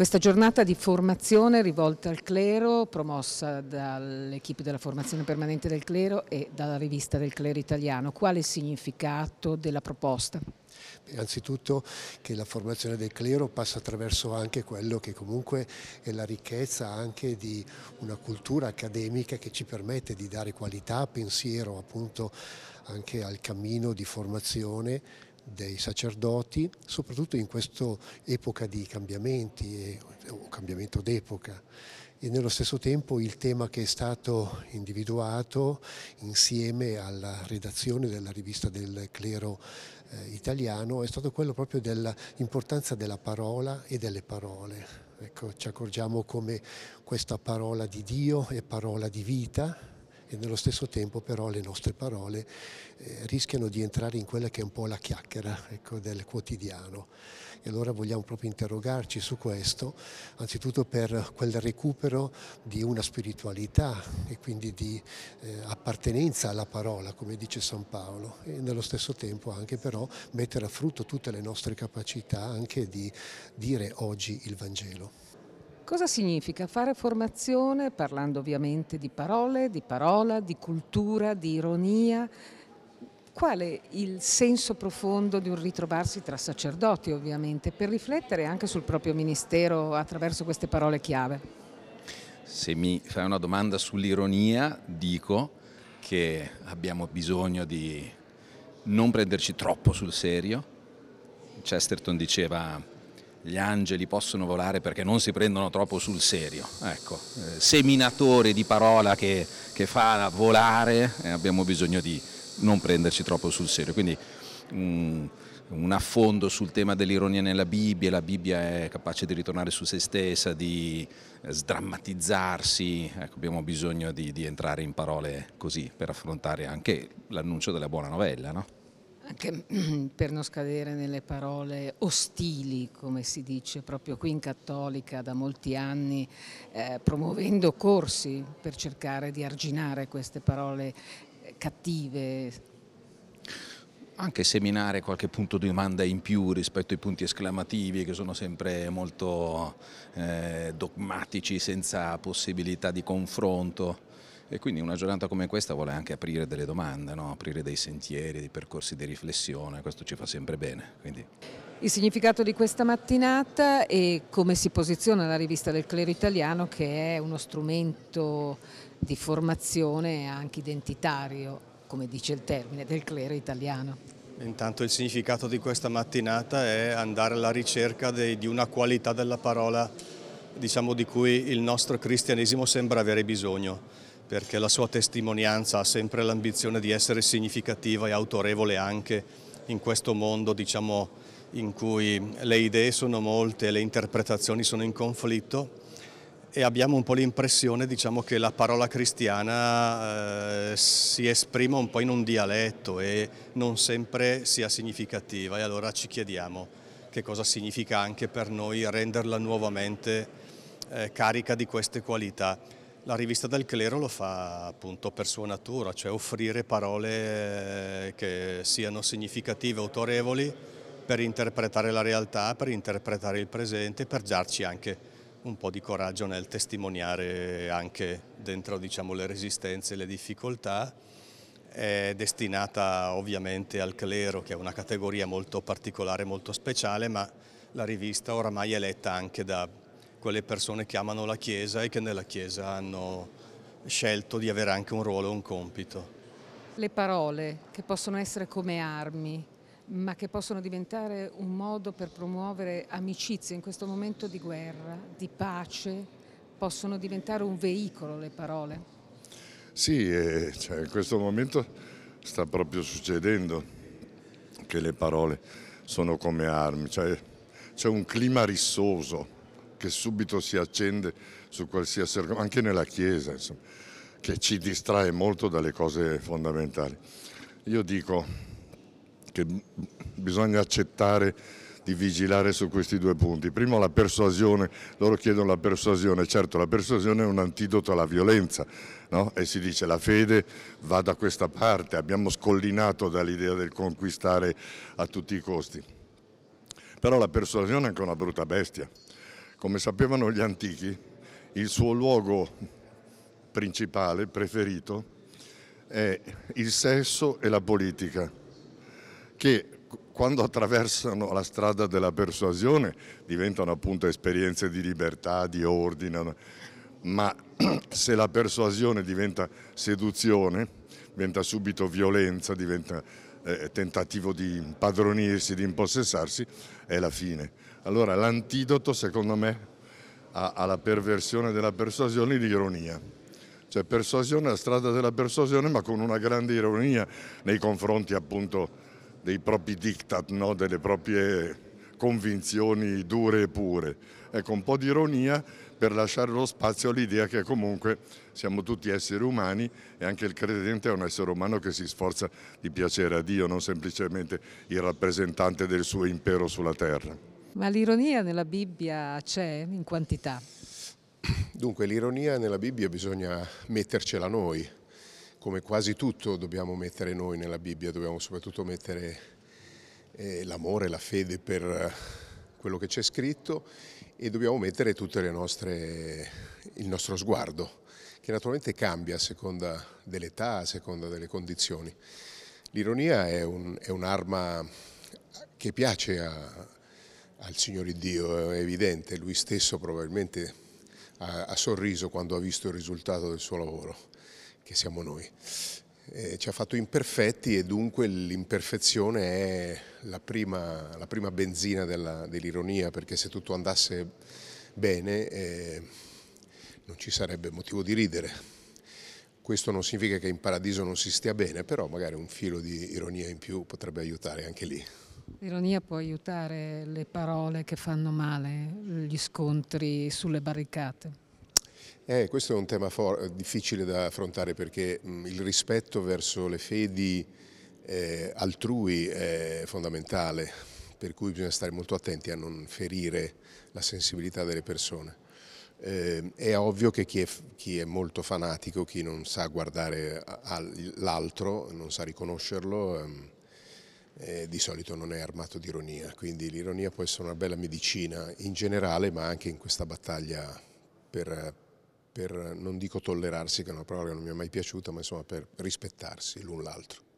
Questa giornata di formazione rivolta al clero, promossa dall'equipe della formazione permanente del clero e dalla rivista del clero italiano, qual è il significato della proposta? Anzitutto che la formazione del clero passa attraverso anche quello che comunque è la ricchezza anche di una cultura accademica che ci permette di dare qualità, pensiero appunto anche al cammino di formazione dei sacerdoti, soprattutto in questa epoca di cambiamenti o cambiamento d'epoca e nello stesso tempo il tema che è stato individuato insieme alla redazione della rivista del clero eh, italiano è stato quello proprio dell'importanza della parola e delle parole. Ecco, ci accorgiamo come questa parola di Dio è parola di vita, e nello stesso tempo però le nostre parole eh, rischiano di entrare in quella che è un po' la chiacchiera ecco, del quotidiano. E allora vogliamo proprio interrogarci su questo, anzitutto per quel recupero di una spiritualità e quindi di eh, appartenenza alla parola, come dice San Paolo, e nello stesso tempo anche però mettere a frutto tutte le nostre capacità anche di dire oggi il Vangelo. Cosa significa fare formazione, parlando ovviamente di parole, di parola, di cultura, di ironia? Qual è il senso profondo di un ritrovarsi tra sacerdoti, ovviamente, per riflettere anche sul proprio ministero attraverso queste parole chiave? Se mi fai una domanda sull'ironia, dico che abbiamo bisogno di non prenderci troppo sul serio. Chesterton diceva gli angeli possono volare perché non si prendono troppo sul serio. Ecco, eh, seminatore di parola che, che fa volare, eh, abbiamo bisogno di non prenderci troppo sul serio. Quindi un, un affondo sul tema dell'ironia nella Bibbia, la Bibbia è capace di ritornare su se stessa, di sdrammatizzarsi, ecco, abbiamo bisogno di, di, entrare in parole così per affrontare anche l'annuncio della buona novella. No? Anche per non scadere nelle parole ostili, come si dice proprio qui in Cattolica da molti anni, eh, promuovendo corsi per cercare di arginare queste parole eh, cattive. Anche seminare qualche punto di domanda in più rispetto ai punti esclamativi che sono sempre molto eh, dogmatici, senza possibilità di confronto. E quindi una giornata come questa vuole anche aprire delle domande, no? aprire dei sentieri, dei percorsi di riflessione, questo ci fa sempre bene. Quindi. Il significato di questa mattinata e come si posiziona la rivista del clero italiano che è uno strumento di formazione anche identitario, come dice il termine, del clero italiano. Intanto il significato di questa mattinata è andare alla ricerca de, di una qualità della parola diciamo, di cui il nostro cristianesimo sembra avere bisogno perché la sua testimonianza ha sempre l'ambizione di essere significativa e autorevole anche in questo mondo diciamo, in cui le idee sono molte e le interpretazioni sono in conflitto e abbiamo un po' l'impressione diciamo, che la parola cristiana eh, si esprima un po' in un dialetto e non sempre sia significativa e allora ci chiediamo che cosa significa anche per noi renderla nuovamente eh, carica di queste qualità. La rivista del clero lo fa appunto per sua natura, cioè offrire parole eh, che siano significative, autorevoli per interpretare la realtà, per interpretare il presente, per darci anche un po' di coraggio nel testimoniare anche dentro diciamo, le resistenze e le difficoltà. È destinata ovviamente al clero, che è una categoria molto particolare, molto speciale, ma la rivista oramai è letta anche da quelle persone che amano la Chiesa e che nella Chiesa hanno scelto di avere anche un ruolo e un compito. Le parole che possono essere come armi, ma che possono diventare un modo per promuovere amicizie in questo momento di guerra, di pace, possono diventare un veicolo le parole. Sì, eh, cioè in questo momento sta proprio succedendo che le parole sono come armi, cioè c'è un clima rissoso che subito si accende su qualsiasi argomento, anche nella Chiesa, insomma, che ci distrae molto dalle cose fondamentali. Io dico che bisogna accettare di vigilare su questi due punti. Primo la persuasione, loro chiedono la persuasione, certo la persuasione è un antidoto alla violenza no? e si dice la fede va da questa parte, abbiamo scollinato dall'idea del conquistare a tutti i costi. Però la persuasione è anche una brutta bestia, come sapevano gli antichi, il suo luogo principale, preferito, è il sesso e la politica, che quando attraversano la strada della persuasione diventano appunto esperienze di libertà, di ordine, ma se la persuasione diventa seduzione, diventa subito violenza, diventa eh, tentativo di impadronirsi, di impossessarsi, è la fine. Allora l'antidoto secondo me alla perversione della persuasione è l'ironia. Cioè persuasione, la strada della persuasione, ma con una grande ironia nei confronti appunto dei propri diktat, no? delle proprie convinzioni dure e pure. Ecco, un po' di ironia per lasciare lo spazio all'idea che comunque siamo tutti esseri umani e anche il credente è un essere umano che si sforza di piacere a Dio, non semplicemente il rappresentante del suo impero sulla terra. Ma l'ironia nella Bibbia c'è in quantità? Dunque l'ironia nella Bibbia bisogna mettercela noi, come quasi tutto dobbiamo mettere noi nella Bibbia, dobbiamo soprattutto mettere eh, l'amore, la fede per eh, quello che c'è scritto e dobbiamo mettere tutto il nostro sguardo, che naturalmente cambia a seconda dell'età, a seconda delle condizioni. L'ironia è, un, è un'arma che piace a, al Signore Dio, è evidente, lui stesso probabilmente ha, ha sorriso quando ha visto il risultato del suo lavoro, che siamo noi eh, ci ha fatto imperfetti e dunque l'imperfezione è la prima, la prima benzina dell'ironia perché se tutto andasse bene eh, non ci sarebbe motivo di ridere. Questo non significa che in paradiso non si stia bene, però magari un filo di ironia in più potrebbe aiutare anche lì. L'ironia può aiutare le parole che fanno male, gli scontri sulle barricate. Eh, questo è un tema difficile da affrontare perché mh, il rispetto verso le fedi eh, altrui è fondamentale, per cui bisogna stare molto attenti a non ferire la sensibilità delle persone. Eh, è ovvio che chi è, chi è, molto fanatico, chi non sa guardare l'altro, non sa riconoscerlo, ehm, eh, di solito non è armato di ironia, quindi l'ironia può essere una bella medicina in generale ma anche in questa battaglia per, per non dico tollerarsi, che è una parola che non mi è mai piaciuta, ma insomma per rispettarsi l'un l'altro.